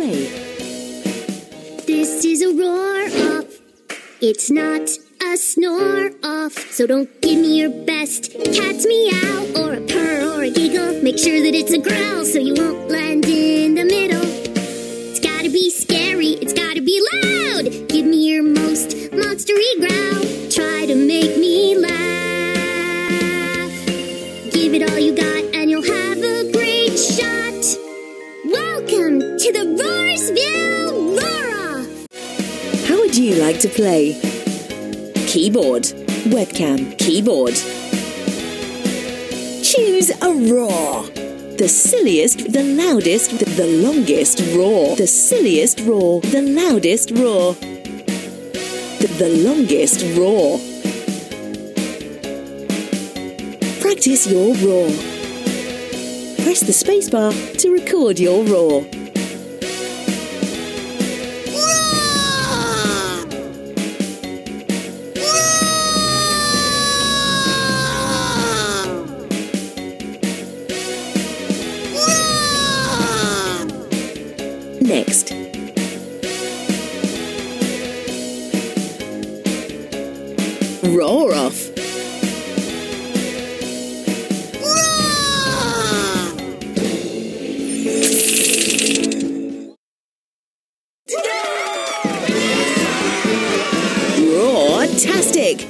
play. This is a roar off. It's not a snore off. So don't give me your best cat's meow or a purr or a giggle. Make sure that it's a growl so you won't land in the middle. It's gotta be scary. It's gotta be loud. Give me your most monstery growl. How would you like to play? Keyboard, webcam, keyboard. Choose a roar. The silliest, the loudest, the, longest roar. The silliest roar, the loudest roar. The longest roar. Practice your roar. Press the spacebar to record your roar. Next. Roar off. Roar-tastic.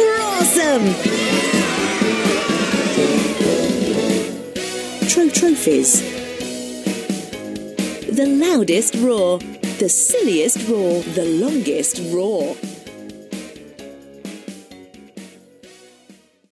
Awesome. Tro trophies. The loudest roar, the silliest roar, the longest roar.